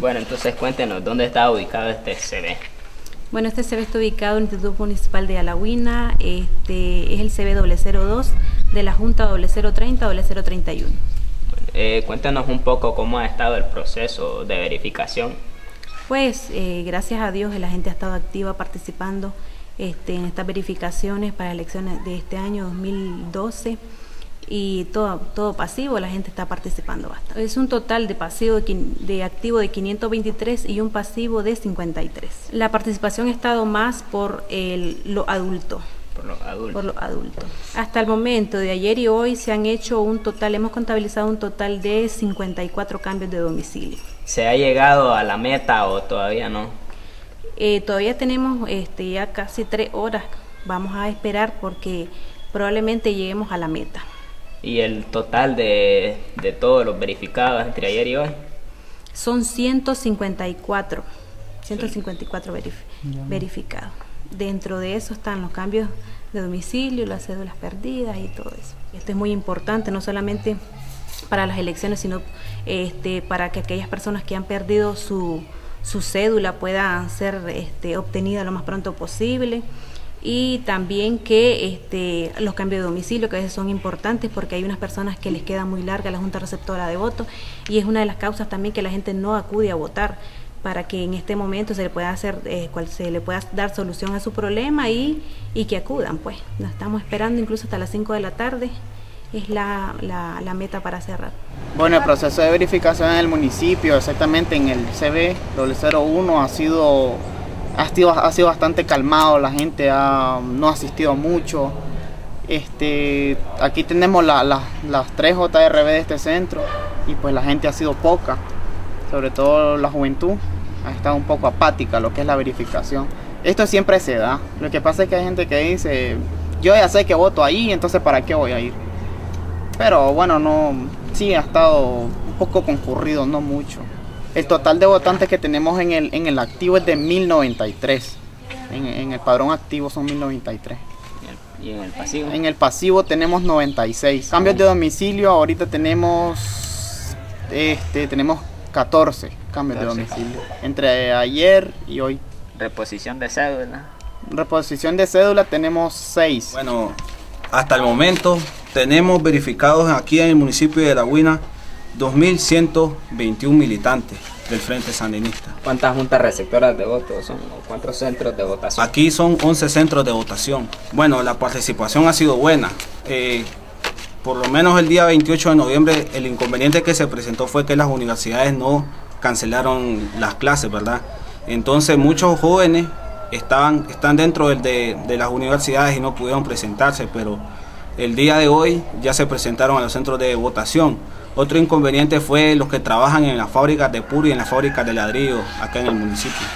Bueno, entonces cuéntenos, ¿dónde está ubicado este CB? Bueno, este CB está ubicado en el Instituto Municipal de Alahuina, este es el CB 002 de la Junta 0030 031. Eh, cuéntanos un poco cómo ha estado el proceso de verificación. Pues eh, gracias a Dios la gente ha estado activa participando este, en estas verificaciones para elecciones de este año 2012 y todo, todo pasivo, la gente está participando bastante. Es un total de pasivo de, activo de 523 y un pasivo de 53. La participación ha estado más por el, lo adulto. Por los adultos. Por los adultos. Hasta el momento de ayer y hoy se han hecho un total, hemos contabilizado un total de 54 cambios de domicilio. ¿Se ha llegado a la meta o todavía no? Eh, todavía tenemos este, ya casi tres horas. Vamos a esperar porque probablemente lleguemos a la meta. ¿Y el total de, de todos los verificados entre ayer y hoy? Son 154. 154 verificados. Dentro de eso están los cambios de domicilio, las cédulas perdidas y todo eso. Esto es muy importante, no solamente para las elecciones, sino este, para que aquellas personas que han perdido su, su cédula puedan ser este, obtenida lo más pronto posible y también que este, los cambios de domicilio, que a veces son importantes porque hay unas personas que les queda muy larga la Junta Receptora de Votos y es una de las causas también que la gente no acude a votar para que en este momento se le pueda hacer eh, cual, se le pueda dar solución a su problema y, y que acudan pues nos estamos esperando incluso hasta las 5 de la tarde es la, la, la, meta para cerrar. Bueno, el proceso de verificación en el municipio, exactamente en el CB 01, ha sido ha sido, ha sido bastante calmado, la gente no ha asistido mucho. Este, aquí tenemos las tres JRB de este centro y pues la gente ha sido poca, sobre todo la juventud ha estado un poco apática lo que es la verificación. Esto siempre se da, lo que pasa es que hay gente que dice, yo ya sé que voto ahí, entonces ¿para qué voy a ir? Pero bueno, no, sí ha estado un poco concurrido, no mucho. El total de votantes que tenemos en el, en el activo es de 1093. En, en el padrón activo son 1093. ¿Y en el pasivo? En el pasivo tenemos 96. Cambios de domicilio, ahorita tenemos este tenemos 14 cambios de domicilio entre ayer y hoy. Reposición de cédula. Reposición de cédula tenemos 6. Bueno, hasta el momento tenemos verificados aquí en el municipio de La Huina 2.121 militantes del Frente Sandinista. ¿Cuántas juntas receptoras de votos son? ¿Cuántos centros de votación? Aquí son 11 centros de votación. Bueno, la participación ha sido buena. Eh, por lo menos el día 28 de noviembre el inconveniente que se presentó fue que las universidades no cancelaron las clases, ¿verdad? Entonces muchos jóvenes estaban, están dentro de, de las universidades y no pudieron presentarse, pero el día de hoy ya se presentaron a los centros de votación. Otro inconveniente fue los que trabajan en las fábricas de puro y en las fábricas de ladrillo acá en el municipio.